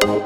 Thank you.